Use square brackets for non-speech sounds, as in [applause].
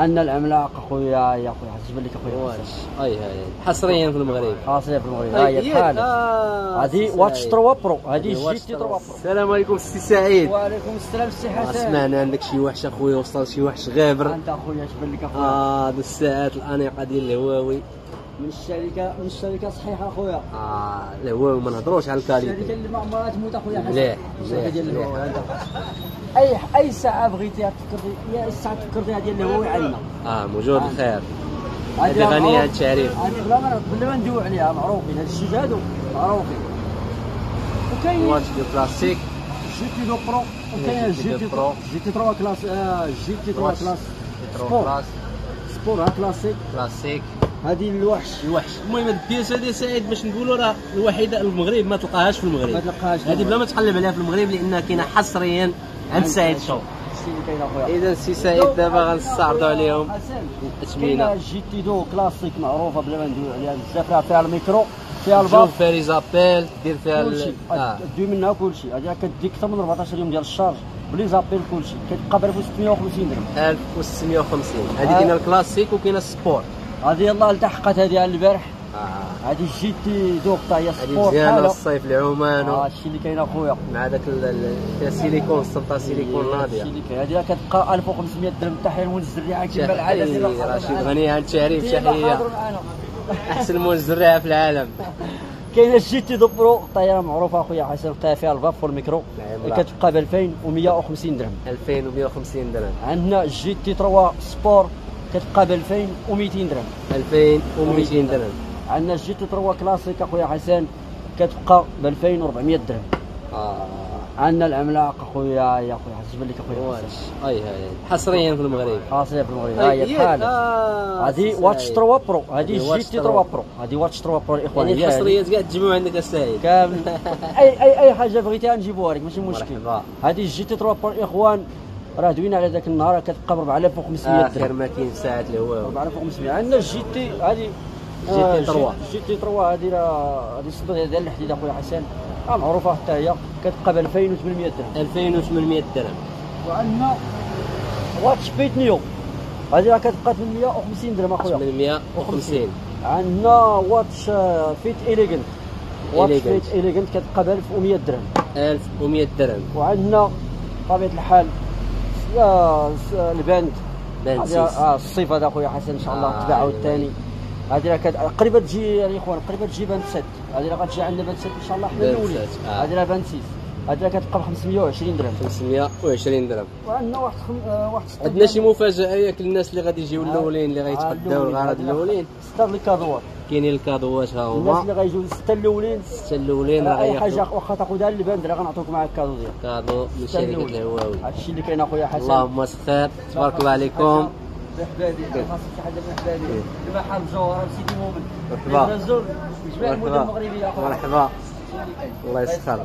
عندنا العملاق اخويا يا اخويا عجب لك اخويا واش؟ أي هاي حصريا في المغرب. خاصيه في المغرب. ها هي أي، بحال آه، هذه سي Watch سعيد. 3 Pro. هذه GT 3 Pro. السلام عليكم سي سعيد. وعليكم السلام آه، حسن. سمعنا عندك شي وحش اخويا وصل شي وحش غابر أنت اخويا عجب لك اخويا آه الساعات الانيقه ديال الهواوي من الشركة من الشركة صحيحة أخويا. آه الهواوي ما نهضروش على الشركة ال qualité اللي ما عمرها تموت أخويا. مليح، الشركة مليح، اي أي ساعة بغيتيها تفكر يا الساعة تفكر فيها ديال الهواوي عندنا آه موجود آه. الخير هذه غنيه عن التعريف هذه بلا ما ندوي عليها معروفين. هاد الشيء هادو معروفين. وكاين Watch deux Classic GT deux Pro. وكاين GT Pro. GT 3 Class آه، GT 3 Watch Class trois sport. sport ها Classic. Classic هذه الوحش. الوحش. المهم هاد البياس هادي سعيد باش نقولوا راه الوحيدة المغرب ما تلقاهاش في ما المغرب تلقاهاش هذه بلا ما تقلب عليها في المغرب لأنها كاينة حصريا عند سعيد شو. إذا سي سعيد دابا غنستعرضوا عليهم. كاينة GT deux Classic معروفة بلا ما ندوي عليها. بزاف راه فيها الميكرو فيها شوف ال baffle فيها les appels دير فيها كلشي آه. دوي منها كلشي هذه كديك أكثر من 14 يوم ديال ال charge. ب les appels كلشي كتبقى ب 650 درهم. 1650 هذه آه. كاينة الكلاسيك وكاينة ال sport. هذه يلاه التحقت هذه على البارح. آه. هذه جي تي دو طاية هذه sport مزيانه الصيف العمان آه الشيء اللي كاين أخويا. مع داك السيليكون السلطه سيليكون الشيء ناضية. اللي كاين هذه كتبقى 1500 درهم تحيه لمول الزريعة كما العاده رشيد غني عن التعريف معنا أحسن مزرعه في العالم. [laughs] كاينة GT deux Pro طايره معروفة أخويا حسن طايره فيها ال baffle وال micro نعم. كتبقى ب 2150 درهم. 2150 درهم. عندنا GT 3 sport. كتبقى ب 2200 درهم. 2200 درهم. عندنا GT 3 كلاسيك أخويا حسن كتبقى ب 2400 درهم. آه. عندنا العملاق أخويا يا أخويا عجب لك اخويا أي هاي حصريا في المغرب. خاصيه في المغرب. ها هي أي، بحال آه، هذه Watch سعيد. 3 Pro. هذه GT 3 3 Pro. هذه Watch 3 Pro الاخوان يعني. الحصريات كاع تجمعوا عندك السعيد كامل. [laughs] أي أي أي حاجة بغيتيها نجيبوها لك ماشي مشكل. هذه GT 3 Pro الاخوان راه دوينا على ذاك النهار كتبقى ب 4500 اخر درهم. ما كاين ساعه الهواوي 4500 عندنا ال GT هذه GT آه، 3. GT 3 هذه راه هذه الصدر ديال الحديد أخويا حسن. آه، معروفة حتى هي. كتبقى ب 2800 درهم. 2800 درهم. وعندنا Watch Fit new هذه راه كتبقى 850 درهم أخويا. 850 عندنا Watch آه، Fit Elegant Watch. Fit Elegant كتبقى ب 1100 درهم. 1100 درهم. وعندنا بطبيعه الحال هذه آه الصيف هذا أخويا حسن إن شاء الله آه، أيوة. الثاني. هذه راه قريبة تجي يا إخوان قريبة تجي Band six. هذه راه غتجي عندنا Band six إن شاء الله حنا الاولين آه. هذه راه Band six. هذه راه كتبقى ب 520 درهم. 520 درهم. وعندنا واحد خم... آه، واحد عندنا شي مفاجأة ياك للناس اللي غادي يجيو آه. الأولين اللي غيتحداو الغرض الأولين. ستة الكادوات كاينين الكادوات ها الناس هما اللي غيجيو الستة الأولين. الستة الأولين راه اي حاجة واخا تاخذها ال Band راه غنعطوك معاك ال cadeau ديالك. cadeau من شركه. الهواوي هذا الشيء اللي كاين أخويا حسن. اللهم خير تبارك الله عليكم. بحبابي خاصك شي حاجة بحبابي المحل جوهره سيدي مومن مرحبا. مرحبا. مرحبا. الله يسخر